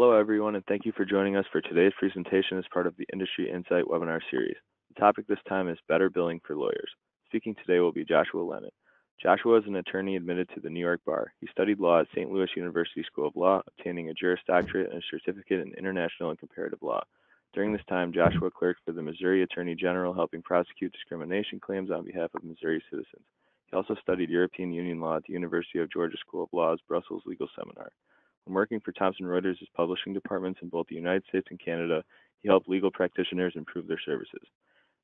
Hello, everyone, and thank you for joining us for today's presentation as part of the Industry Insight webinar series. The topic this time is better billing for lawyers. Speaking today will be Joshua Lenon. Joshua is an attorney admitted to the New York Bar. He studied law at St. Louis University School of Law, obtaining a Juris Doctorate and a certificate in international and comparative law. During this time, Joshua clerked for the Missouri Attorney General, helping prosecute discrimination claims on behalf of Missouri citizens. He also studied European Union law at the University of Georgia School of Law's Brussels Legal Seminar. When working for Thomson Reuters' publishing departments in both the United States and Canada, he helped legal practitioners improve their services.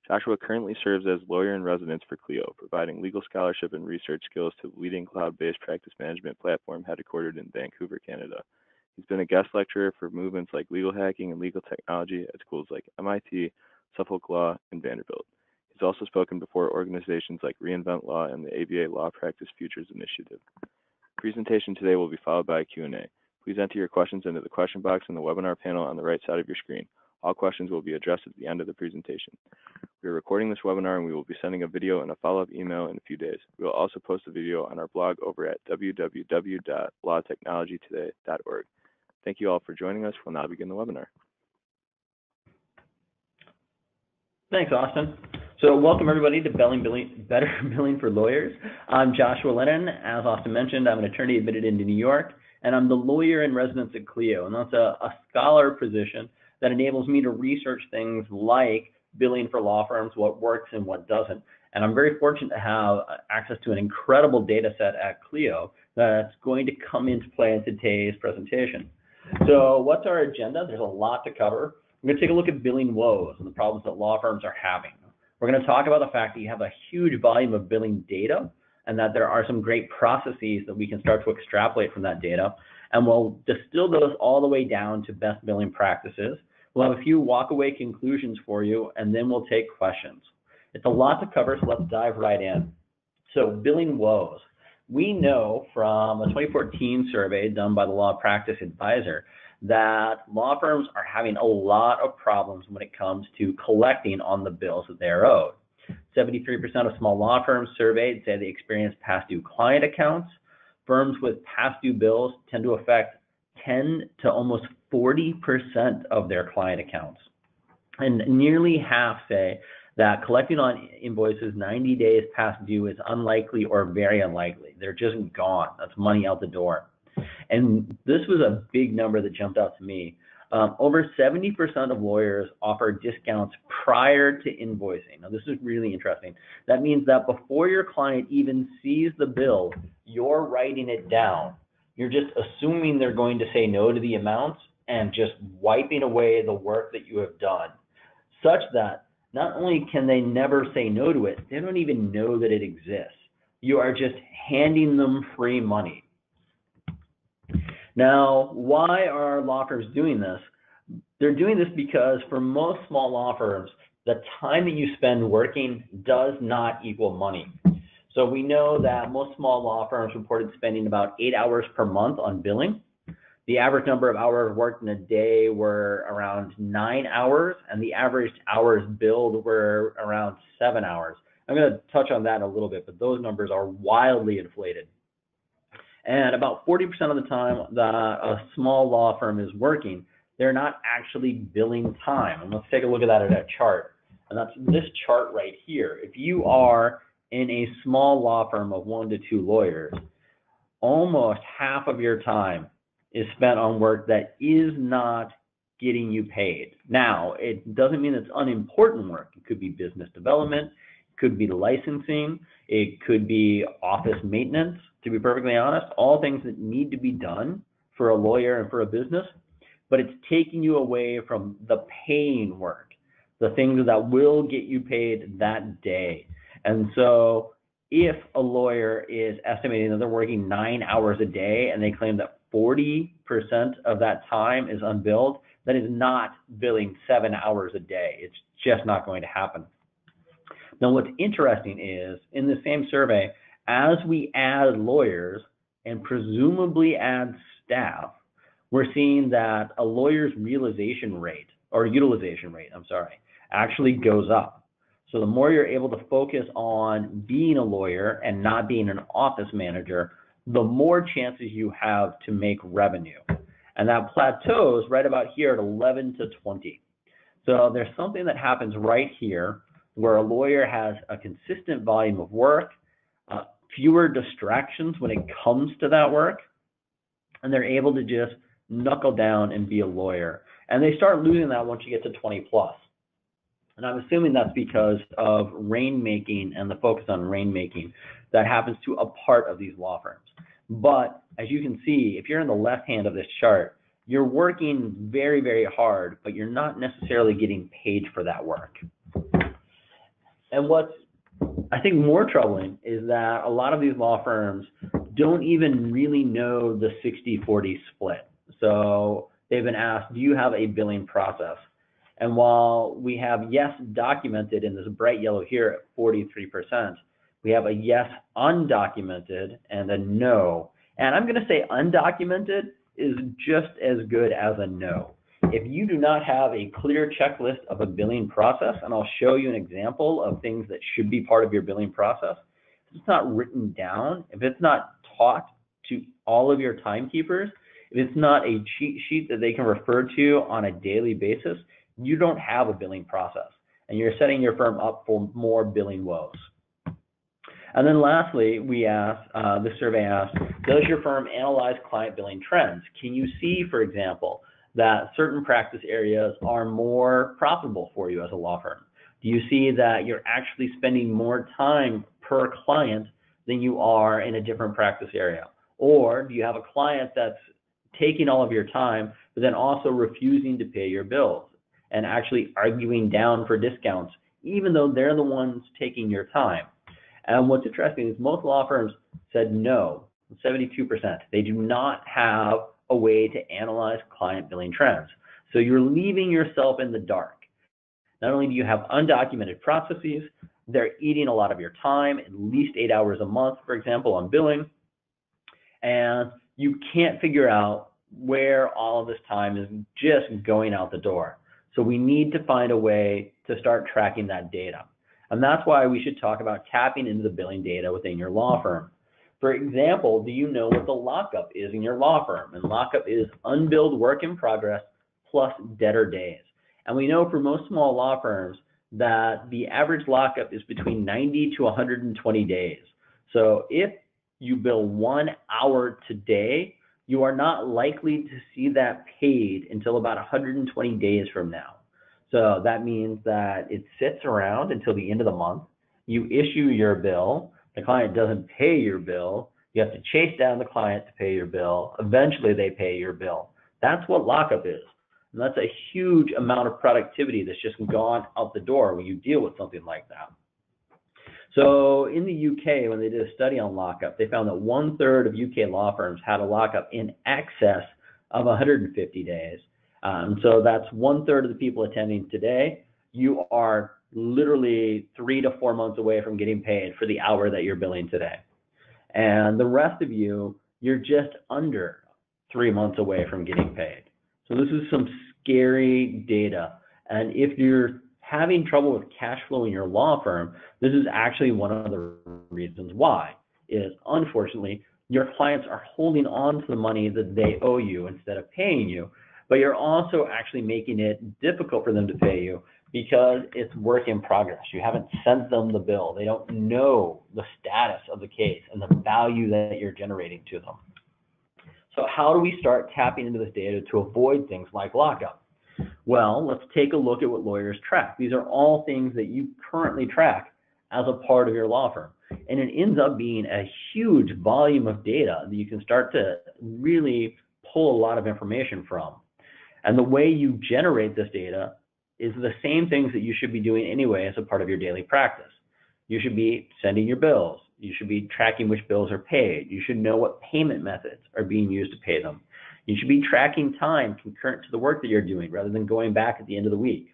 Joshua currently serves as lawyer in residence for Clio, providing legal scholarship and research skills to the leading cloud-based practice management platform headquartered in Vancouver, Canada. He's been a guest lecturer for movements like legal hacking and legal technology at schools like MIT, Suffolk Law, and Vanderbilt. He's also spoken before organizations like Reinvent Law and the ABA Law Practice Futures Initiative. Presentation today will be followed by a Q&A. Please enter your questions into the question box in the webinar panel on the right side of your screen. All questions will be addressed at the end of the presentation. We are recording this webinar and we will be sending a video and a follow-up email in a few days. We will also post the video on our blog over at www.lawtechnologytoday.org. Thank you all for joining us. We'll now begin the webinar. Thanks, Austin. So welcome everybody to Belling Billing, Better Billing for Lawyers. I'm Joshua Lenon. As Austin mentioned, I'm an attorney admitted into New York, and I'm the lawyer in residence at Clio. And that's a, a scholar position that enables me to research things like billing for law firms, what works and what doesn't. And I'm very fortunate to have access to an incredible data set at Clio that's going to come into play in today's presentation. So what's our agenda? There's a lot to cover. We're going to take a look at billing woes and the problems that law firms are having. We're going to talk about the fact that you have a huge volume of billing data and that there are some great processes that we can start to extrapolate from that data. And we'll distill those all the way down to best billing practices. We'll have a few walkaway conclusions for you, and then we'll take questions. It's a lot to cover, so let's dive right in. So billing woes. We know from a 2014 survey done by the Law Practice Advisor that law firms are having a lot of problems when it comes to collecting on the bills that they are owed. 73% of small law firms surveyed say they experience past due client accounts. Firms with past due bills tend to affect 10 to almost 40% of their client accounts. And nearly half say that collecting on invoices 90 days past due is unlikely or very unlikely. They're just gone. That's money out the door. And this was a big number that jumped out to me. Um, over 70% of lawyers offer discounts prior to invoicing. Now, this is really interesting. That means that before your client even sees the bill, you're writing it down. You're just assuming they're going to say no to the amounts and just wiping away the work that you have done, such that not only can they never say no to it, they don't even know that it exists. You are just handing them free money. Now, why are law firms doing this? They're doing this because for most small law firms, the time that you spend working does not equal money. So we know that most small law firms reported spending about eight hours per month on billing. The average number of hours worked in a day were around nine hours, and the average hours billed were around seven hours. I'm going to touch on that in a little bit, but those numbers are wildly inflated. And about 40% of the time that a small law firm is working, they're not actually billing time. And let's take a look at that at a chart. And that's this chart right here. If you are in a small law firm of one to two lawyers, almost half of your time is spent on work that is not getting you paid. Now, it doesn't mean it's unimportant work. It could be business development, could be licensing, it could be office maintenance, to be perfectly honest, all things that need to be done for a lawyer and for a business, but it's taking you away from the paying work, the things that will get you paid that day. And so if a lawyer is estimating that they're working nine hours a day and they claim that 40% of that time is unbilled, that is not billing seven hours a day. It's just not going to happen. Now, what's interesting is in the same survey, as we add lawyers and presumably add staff, we're seeing that a lawyer's realization rate or utilization rate, I'm sorry, actually goes up. So the more you're able to focus on being a lawyer and not being an office manager, the more chances you have to make revenue. And that plateaus right about here at 11 to 20. So there's something that happens right here where a lawyer has a consistent volume of work, uh, fewer distractions when it comes to that work, and they're able to just knuckle down and be a lawyer. And they start losing that once you get to 20 plus. And I'm assuming that's because of rainmaking and the focus on rainmaking that happens to a part of these law firms. But as you can see, if you're in the left hand of this chart, you're working very, very hard, but you're not necessarily getting paid for that work. And what's I think more troubling is that a lot of these law firms don't even really know the 60-40 split. So they've been asked, do you have a billing process? And while we have yes documented in this bright yellow here at 43%, we have a yes undocumented and a no. And I'm going to say undocumented is just as good as a no. If you do not have a clear checklist of a billing process, and I'll show you an example of things that should be part of your billing process, if it's not written down, if it's not taught to all of your timekeepers, if it's not a cheat sheet that they can refer to on a daily basis, you don't have a billing process and you're setting your firm up for more billing woes. And then lastly, we asked, uh, the survey asked, does your firm analyze client billing trends? Can you see, for example, that certain practice areas are more profitable for you as a law firm? Do you see that you're actually spending more time per client than you are in a different practice area? Or do you have a client that's taking all of your time, but then also refusing to pay your bills and actually arguing down for discounts, even though they're the ones taking your time? And what's interesting is most law firms said no, 72%. They do not have a way to analyze client billing trends. So you're leaving yourself in the dark. Not only do you have undocumented processes, they're eating a lot of your time, at least eight hours a month, for example, on billing. And you can't figure out where all of this time is just going out the door. So we need to find a way to start tracking that data. And that's why we should talk about tapping into the billing data within your law firm. For example, do you know what the lockup is in your law firm? And lockup is unbilled work in progress plus debtor days. And we know for most small law firms that the average lockup is between 90 to 120 days. So if you bill one hour today, you are not likely to see that paid until about 120 days from now. So that means that it sits around until the end of the month. You issue your bill, the client doesn't pay your bill, you have to chase down the client to pay your bill. Eventually, they pay your bill. That's what lockup is. And that's a huge amount of productivity that's just gone out the door when you deal with something like that. So in the UK, when they did a study on lockup, they found that one third of UK law firms had a lockup in excess of 150 days. Um, so that's one third of the people attending today. You are literally three to four months away from getting paid for the hour that you're billing today. And the rest of you, you're just under three months away from getting paid. So this is some scary data. And if you're having trouble with cash flow in your law firm, this is actually one of the reasons why is unfortunately your clients are holding on to the money that they owe you instead of paying you, but you're also actually making it difficult for them to pay you because it's work in progress. You haven't sent them the bill. They don't know the status of the case and the value that you're generating to them. So how do we start tapping into this data to avoid things like lockup? Well, let's take a look at what lawyers track. These are all things that you currently track as a part of your law firm. And it ends up being a huge volume of data that you can start to really pull a lot of information from. And the way you generate this data is the same things that you should be doing anyway as a part of your daily practice. You should be sending your bills. You should be tracking which bills are paid. You should know what payment methods are being used to pay them. You should be tracking time concurrent to the work that you're doing rather than going back at the end of the week.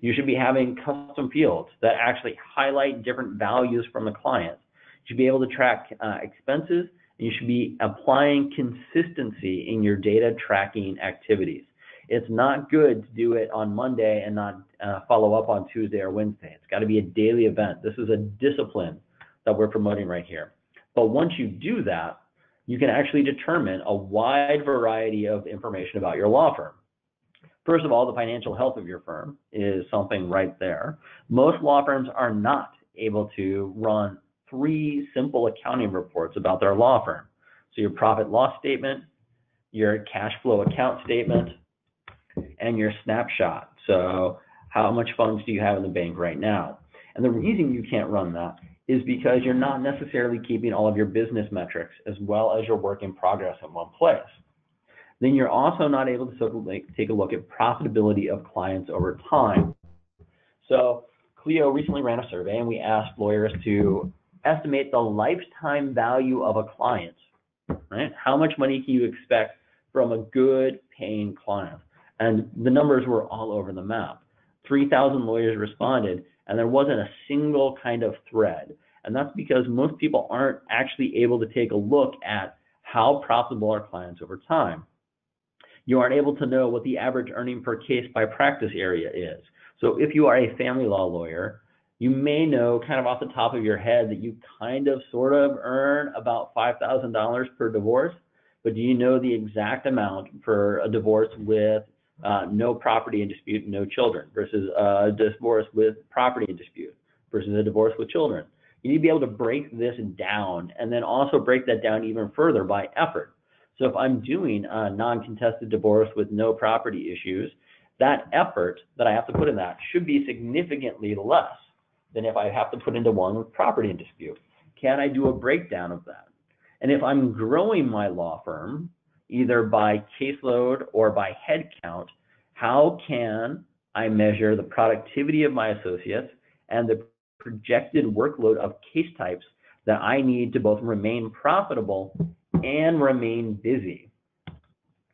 You should be having custom fields that actually highlight different values from the client. You should be able to track uh, expenses. And you should be applying consistency in your data tracking activities. It's not good to do it on Monday and not uh, follow up on Tuesday or Wednesday. It's got to be a daily event. This is a discipline that we're promoting right here. But once you do that, you can actually determine a wide variety of information about your law firm. First of all, the financial health of your firm is something right there. Most law firms are not able to run three simple accounting reports about their law firm. So your profit loss statement, your cash flow account statement, and your snapshot. So how much funds do you have in the bank right now? And the reason you can't run that is because you're not necessarily keeping all of your business metrics as well as your work in progress in one place. Then you're also not able to take a look at profitability of clients over time. So Clio recently ran a survey and we asked lawyers to estimate the lifetime value of a client, right? How much money can you expect from a good paying client? And the numbers were all over the map. 3,000 lawyers responded and there wasn't a single kind of thread. And that's because most people aren't actually able to take a look at how profitable are clients over time. You aren't able to know what the average earning per case by practice area is. So if you are a family law lawyer, you may know kind of off the top of your head that you kind of sort of earn about $5,000 per divorce, but do you know the exact amount for a divorce with uh, no property in dispute, no children, versus a divorce with property in dispute, versus a divorce with children. You need to be able to break this down and then also break that down even further by effort. So if I'm doing a non-contested divorce with no property issues, that effort that I have to put in that should be significantly less than if I have to put into one with property in dispute. Can I do a breakdown of that? And if I'm growing my law firm, either by caseload or by headcount, how can I measure the productivity of my associates and the projected workload of case types that I need to both remain profitable and remain busy?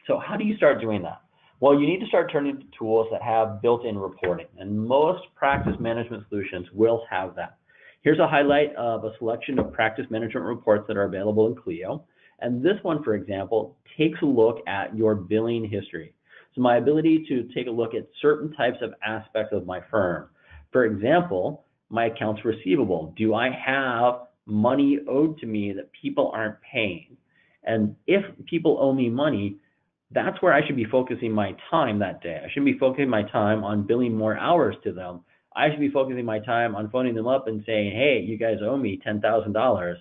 So how do you start doing that? Well, you need to start turning to tools that have built-in reporting, and most practice management solutions will have that. Here's a highlight of a selection of practice management reports that are available in Clio. And this one, for example, takes a look at your billing history. So my ability to take a look at certain types of aspects of my firm. For example, my accounts receivable. Do I have money owed to me that people aren't paying? And if people owe me money, that's where I should be focusing my time that day. I shouldn't be focusing my time on billing more hours to them. I should be focusing my time on phoning them up and saying, hey, you guys owe me $10,000.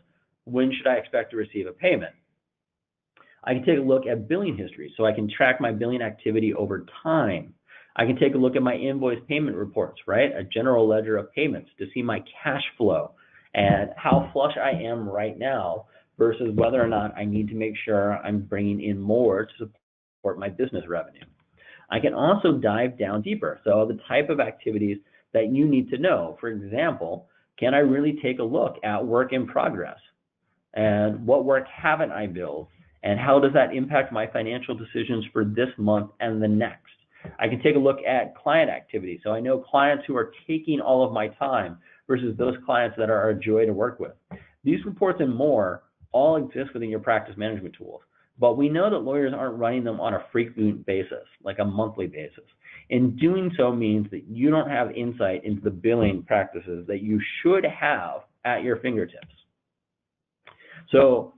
When should I expect to receive a payment? I can take a look at billing history so I can track my billing activity over time. I can take a look at my invoice payment reports, right? A general ledger of payments to see my cash flow and how flush I am right now versus whether or not I need to make sure I'm bringing in more to support my business revenue. I can also dive down deeper. So the type of activities that you need to know. For example, can I really take a look at work in progress? And what work haven't I billed? And how does that impact my financial decisions for this month and the next? I can take a look at client activity. So I know clients who are taking all of my time versus those clients that are a joy to work with. These reports and more all exist within your practice management tools, but we know that lawyers aren't running them on a frequent basis, like a monthly basis. And doing so means that you don't have insight into the billing practices that you should have at your fingertips. So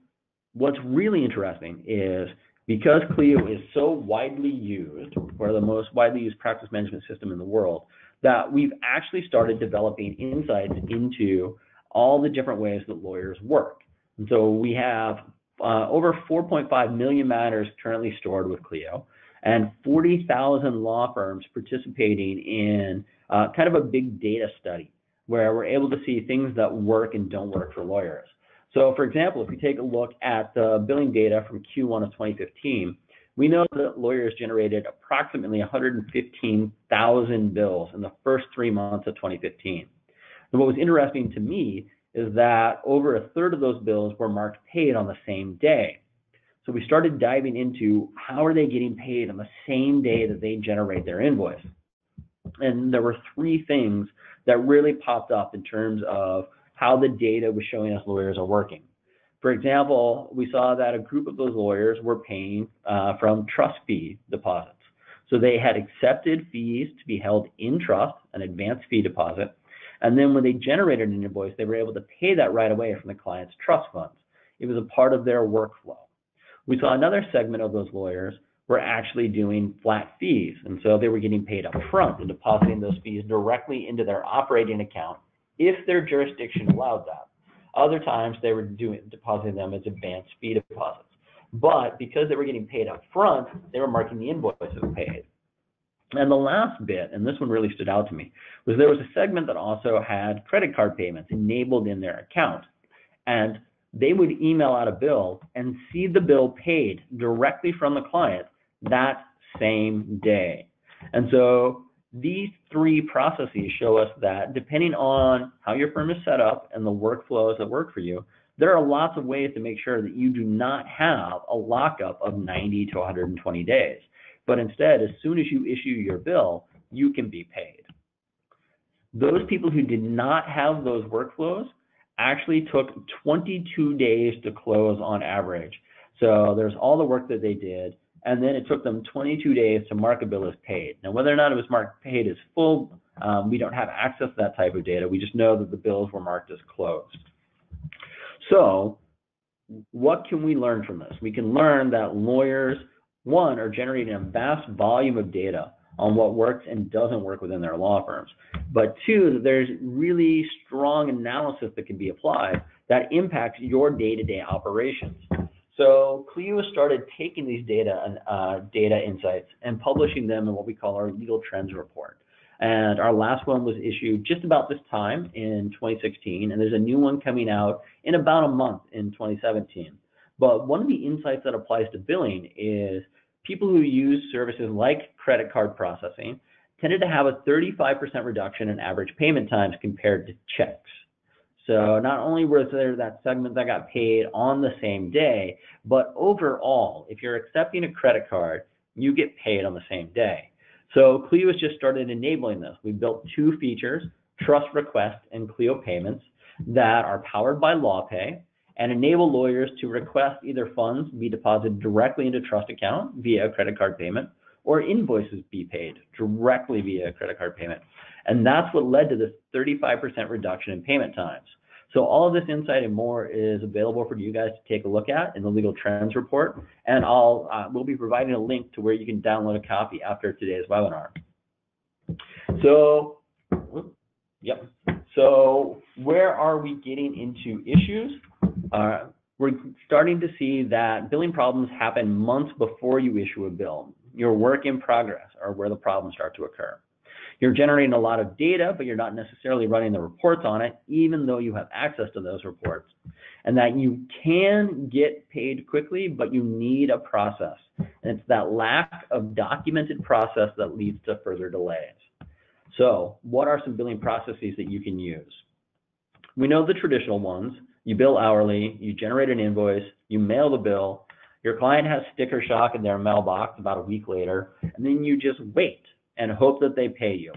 what's really interesting is because Clio is so widely used, or the most widely used practice management system in the world, that we've actually started developing insights into all the different ways that lawyers work. And so we have uh, over 4.5 million matters currently stored with Clio and 40,000 law firms participating in uh, kind of a big data study where we're able to see things that work and don't work for lawyers. So for example, if we take a look at the billing data from Q1 of 2015, we know that lawyers generated approximately 115,000 bills in the first three months of 2015. And what was interesting to me is that over a third of those bills were marked paid on the same day. So we started diving into how are they getting paid on the same day that they generate their invoice. And there were three things that really popped up in terms of how the data was showing us lawyers are working. For example, we saw that a group of those lawyers were paying uh, from trust fee deposits. So they had accepted fees to be held in trust, an advance fee deposit, and then when they generated an invoice, they were able to pay that right away from the client's trust funds. It was a part of their workflow. We saw another segment of those lawyers were actually doing flat fees. And so they were getting paid up front and depositing those fees directly into their operating account if their jurisdiction allowed that. Other times they were doing depositing them as advance fee deposits. But because they were getting paid up front, they were marking the invoice as paid. And the last bit, and this one really stood out to me, was there was a segment that also had credit card payments enabled in their account. And they would email out a bill and see the bill paid directly from the client that same day. And so these three processes show us that depending on how your firm is set up and the workflows that work for you, there are lots of ways to make sure that you do not have a lockup of 90 to 120 days. But instead, as soon as you issue your bill, you can be paid. Those people who did not have those workflows actually took 22 days to close on average. So there's all the work that they did, and then it took them 22 days to mark a bill as paid. Now, whether or not it was marked paid as full, um, we don't have access to that type of data. We just know that the bills were marked as closed. So what can we learn from this? We can learn that lawyers, one, are generating a vast volume of data on what works and doesn't work within their law firms. But two, that there's really strong analysis that can be applied that impacts your day-to-day operations. So Clio started taking these data and uh, data insights and publishing them in what we call our legal trends report. And our last one was issued just about this time in 2016, and there's a new one coming out in about a month in 2017. But one of the insights that applies to billing is people who use services like credit card processing tended to have a 35% reduction in average payment times compared to checks. So not only was there that segment that got paid on the same day, but overall, if you're accepting a credit card, you get paid on the same day. So Clio has just started enabling this. We built two features, Trust Request and Clio Payments, that are powered by LawPay and enable lawyers to request either funds be deposited directly into trust account via a credit card payment or invoices be paid directly via a credit card payment. And that's what led to this 35% reduction in payment times. So all of this insight and more is available for you guys to take a look at in the legal trends report. And I'll uh, we'll be providing a link to where you can download a copy after today's webinar. So, yep. So where are we getting into issues? Uh, we're starting to see that billing problems happen months before you issue a bill. Your work in progress are where the problems start to occur. You're generating a lot of data, but you're not necessarily running the reports on it, even though you have access to those reports. And that you can get paid quickly, but you need a process. And it's that lack of documented process that leads to further delays. So what are some billing processes that you can use? We know the traditional ones. You bill hourly, you generate an invoice, you mail the bill, your client has sticker shock in their mailbox about a week later, and then you just wait and hope that they pay you.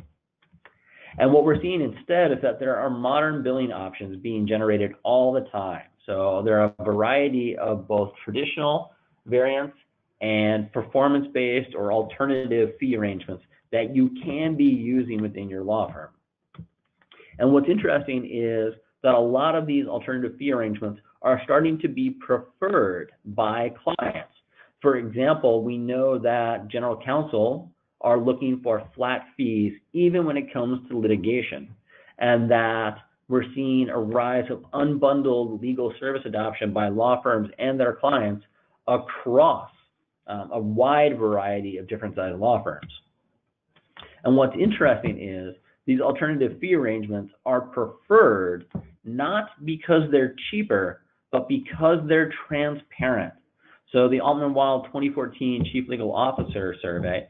And what we're seeing instead is that there are modern billing options being generated all the time. So there are a variety of both traditional variants and performance-based or alternative fee arrangements that you can be using within your law firm. And what's interesting is that a lot of these alternative fee arrangements are starting to be preferred by clients. For example, we know that general counsel are looking for flat fees even when it comes to litigation, and that we're seeing a rise of unbundled legal service adoption by law firms and their clients across um, a wide variety of different sized law firms. And what's interesting is these alternative fee arrangements are preferred not because they're cheaper, but because they're transparent. So the Altman Weil 2014 Chief Legal Officer Survey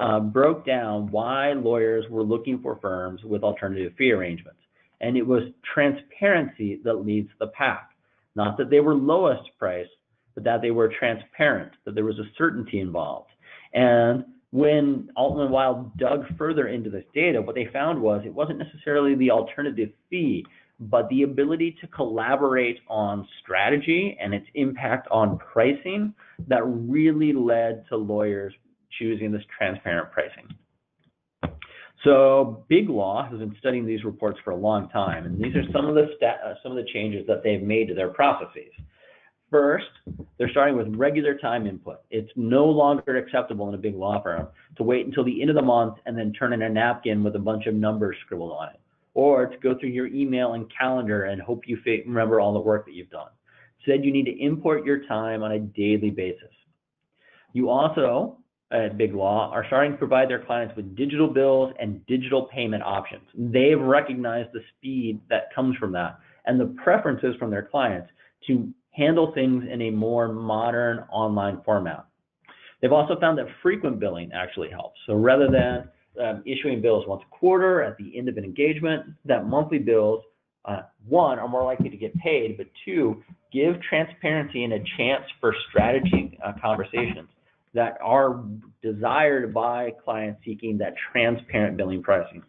uh, broke down why lawyers were looking for firms with alternative fee arrangements. And it was transparency that leads the pack. Not that they were lowest price, but that they were transparent, that there was a certainty involved. And when Altman Weil dug further into this data, what they found was it wasn't necessarily the alternative fee, but the ability to collaborate on strategy and its impact on pricing that really led to lawyers choosing this transparent pricing. So Big Law has been studying these reports for a long time, and these are some of the uh, some of the changes that they've made to their processes. First, they're starting with regular time input. It's no longer acceptable in a big law firm to wait until the end of the month and then turn in a napkin with a bunch of numbers scribbled on it, or to go through your email and calendar and hope you remember all the work that you've done. Instead, you need to import your time on a daily basis. You also, at Big Law, are starting to provide their clients with digital bills and digital payment options. They've recognized the speed that comes from that and the preferences from their clients to handle things in a more modern online format. They've also found that frequent billing actually helps. So rather than um, issuing bills once a quarter at the end of an engagement, that monthly bills, uh, one, are more likely to get paid, but two, give transparency and a chance for strategy uh, conversations that are desired by clients seeking that transparent billing pricing.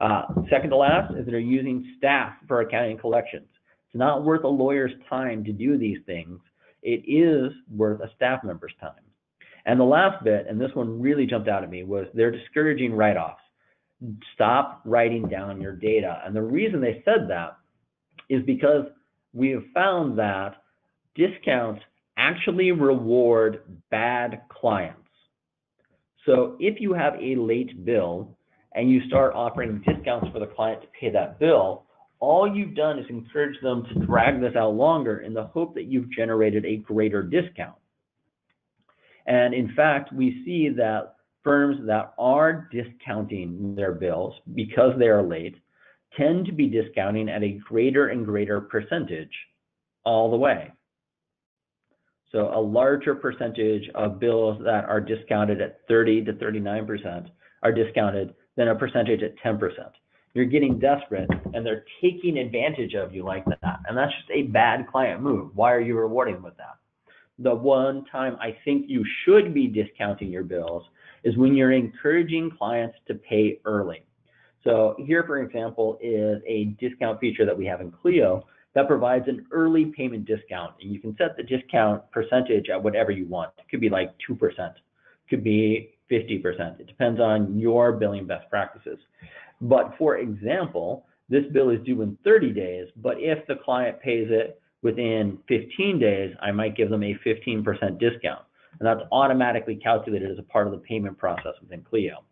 Uh, second to last is that they're using staff for accounting collections. It's not worth a lawyer's time to do these things. It is worth a staff member's time. And the last bit, and this one really jumped out at me, was they're discouraging write-offs. Stop writing down your data. And the reason they said that is because we have found that discounts actually reward bad clients. So if you have a late bill and you start offering discounts for the client to pay that bill, all you've done is encourage them to drag this out longer in the hope that you've generated a greater discount. And in fact, we see that firms that are discounting their bills because they are late tend to be discounting at a greater and greater percentage all the way. So a larger percentage of bills that are discounted at 30 to 39% are discounted than a percentage at 10% you're getting desperate and they're taking advantage of you like that. And that's just a bad client move. Why are you rewarding with that? The one time I think you should be discounting your bills is when you're encouraging clients to pay early. So here, for example, is a discount feature that we have in Clio that provides an early payment discount. And you can set the discount percentage at whatever you want. It could be like 2%, it could be 50%. It depends on your billing best practices. But for example, this bill is due in 30 days, but if the client pays it within 15 days, I might give them a 15% discount. And that's automatically calculated as a part of the payment process within Clio.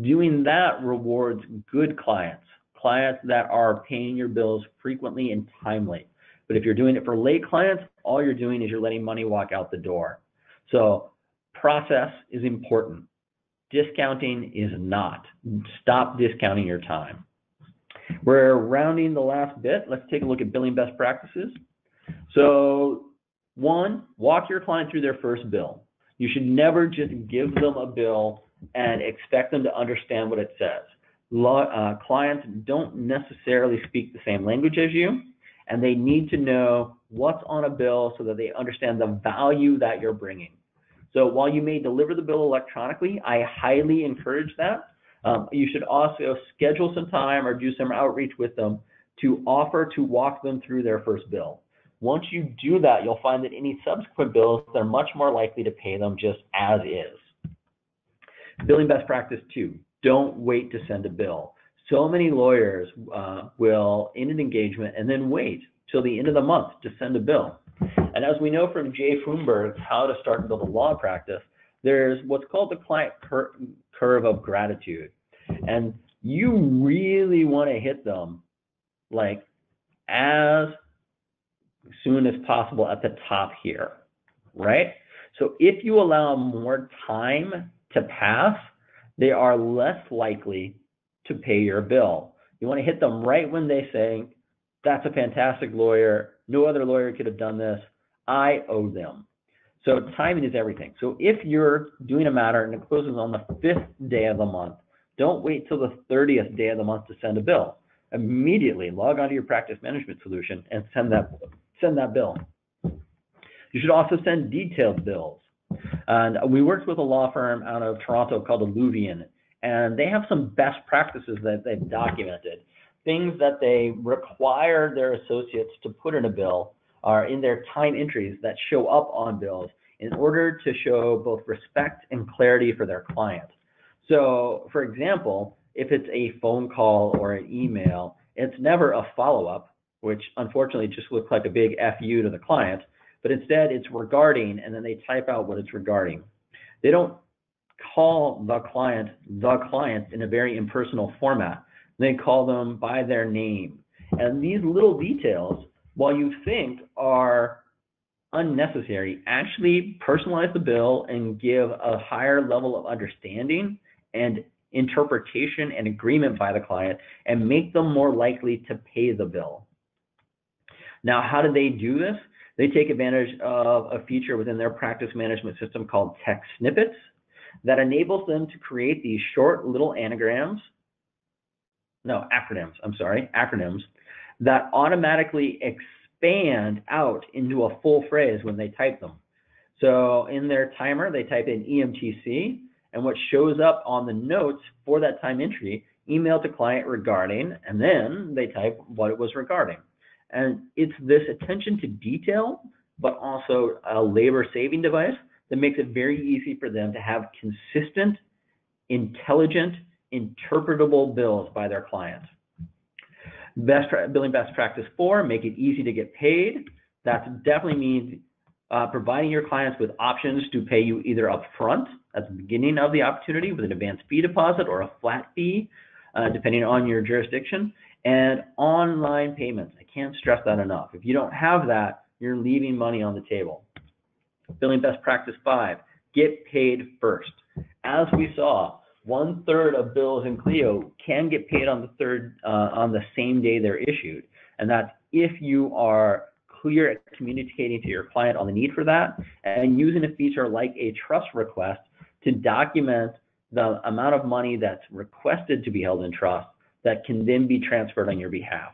Doing that rewards good clients, clients that are paying your bills frequently and timely. But if you're doing it for late clients, all you're doing is you're letting money walk out the door. So process is important. Discounting is not. Stop discounting your time. We're rounding the last bit. Let's take a look at billing best practices. So one, walk your client through their first bill. You should never just give them a bill and expect them to understand what it says. Uh, clients don't necessarily speak the same language as you, and they need to know what's on a bill so that they understand the value that you're bringing. So while you may deliver the bill electronically, I highly encourage that. Um, you should also schedule some time or do some outreach with them to offer to walk them through their first bill. Once you do that, you'll find that any subsequent bills, they're much more likely to pay them just as is. Billing best practice two, don't wait to send a bill. So many lawyers uh, will end an engagement and then wait till the end of the month to send a bill. And as we know from Jay Foonberg, how to start and build a law practice, there's what's called the client cur curve of gratitude. And you really want to hit them like as soon as possible at the top here, right? So if you allow more time to pass, they are less likely to pay your bill. You want to hit them right when they say, that's a fantastic lawyer. No other lawyer could have done this. I owe them. So timing is everything. So if you're doing a matter and it closes on the fifth day of the month, don't wait till the 30th day of the month to send a bill. Immediately log onto your practice management solution and send that send that bill. You should also send detailed bills. And we worked with a law firm out of Toronto called Alluvian, and they have some best practices that they've documented things that they require their associates to put in a bill are in their time entries that show up on bills in order to show both respect and clarity for their client. So, for example, if it's a phone call or an email, it's never a follow up, which unfortunately just looks like a big FU to the client. But instead it's regarding, and then they type out what it's regarding. They don't call the client the client in a very impersonal format. They call them by their name. And these little details, while you think are unnecessary, actually personalize the bill and give a higher level of understanding and interpretation and agreement by the client and make them more likely to pay the bill. Now, how do they do this? They take advantage of a feature within their practice management system called text snippets that enables them to create these short little anagrams, no, acronyms, I'm sorry, acronyms, that automatically expand out into a full phrase when they type them. So in their timer, they type in EMTC, and what shows up on the notes for that time entry, email to client regarding, and then they type what it was regarding. And it's this attention to detail, but also a labor saving device that makes it very easy for them to have consistent, intelligent, interpretable bills by their clients. Best billing best practice four, make it easy to get paid. That definitely means uh, providing your clients with options to pay you either upfront at the beginning of the opportunity with an advance fee deposit or a flat fee, uh, depending on your jurisdiction, and online payments. I can't stress that enough. If you don't have that, you're leaving money on the table. Billing best practice five, get paid first. As we saw, one third of bills in Clio can get paid on the third uh, on the same day they're issued, and that's if you are clear at communicating to your client on the need for that and using a feature like a trust request to document the amount of money that's requested to be held in trust that can then be transferred on your behalf.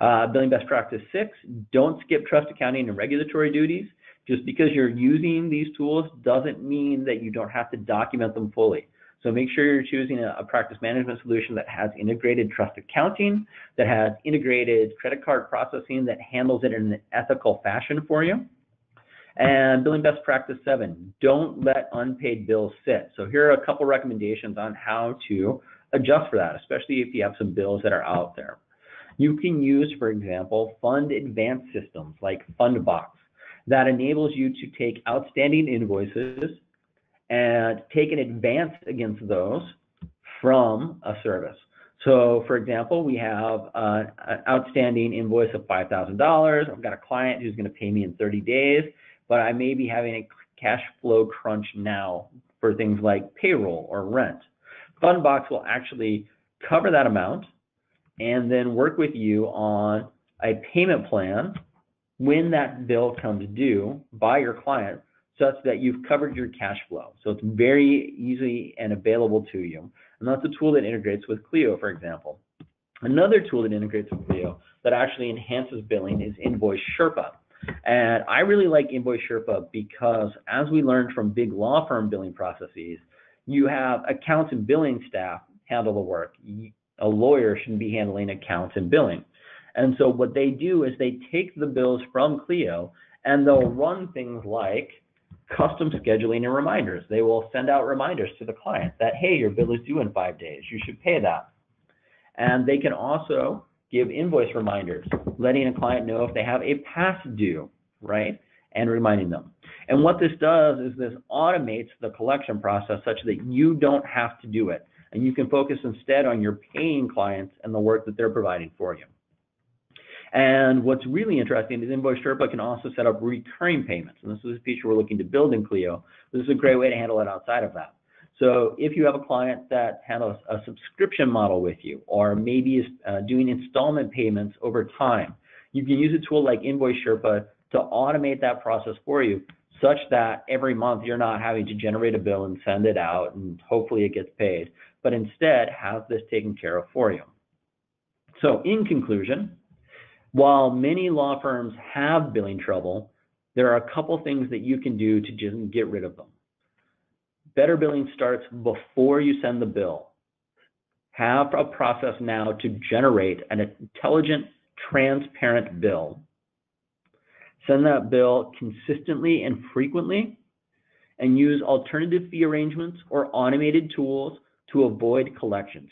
Uh, billing best practice six, don't skip trust accounting and regulatory duties. Just because you're using these tools doesn't mean that you don't have to document them fully. So make sure you're choosing a, a, practice management solution that has integrated trust accounting, that has integrated credit card processing that handles it in an ethical fashion for you. And billing best practice seven, don't let unpaid bills sit. So here are a couple recommendations on how to adjust for that, especially if you have some bills that are out there. You can use, for example, fund advance systems like Fundbox that enables you to take outstanding invoices and take an advance against those from a service. So, for example, we have uh, an outstanding invoice of $5,000. I've got a client who's going to pay me in 30 days, but I may be having a cash flow crunch now for things like payroll or rent. Fundbox will actually cover that amount and then work with you on a payment plan when that bill comes due by your client such that you've covered your cash flow. So it's very easy and available to you. And that's a tool that integrates with Clio, for example. Another tool that integrates with Clio that actually enhances billing is Invoice Sherpa. And I really like Invoice Sherpa because as we learned from big law firm billing processes, you have accounts and billing staff handle the work. A lawyer shouldn't be handling accounts and billing. And so what they do is they take the bills from Clio and they'll run things like custom scheduling and reminders. They will send out reminders to the client that, hey, your bill is due in five days. You should pay that. And they can also give invoice reminders, letting a client know if they have a past due, right? And reminding them. And what this does is this automates the collection process such that you don't have to do it. And you can focus instead on your paying clients and the work that they're providing for you. And what's really interesting is Invoice Sherpa can also set up recurring payments. And this is a feature we're looking to build in Clio. This is a great way to handle it outside of that. So if you have a client that handles a subscription model with you, or maybe is uh, doing installment payments over time, you can use a tool like Invoice Sherpa to automate that process for you such that every month you're not having to generate a bill and send it out and hopefully it gets paid, but instead have this taken care of for you. So in conclusion, while many law firms have billing trouble, there are a couple things that you can do to just get rid of them. Better billing starts before you send the bill. Have a process now to generate an intelligent, transparent bill. Send that bill consistently and frequently, and use alternative fee arrangements or automated tools to avoid collections.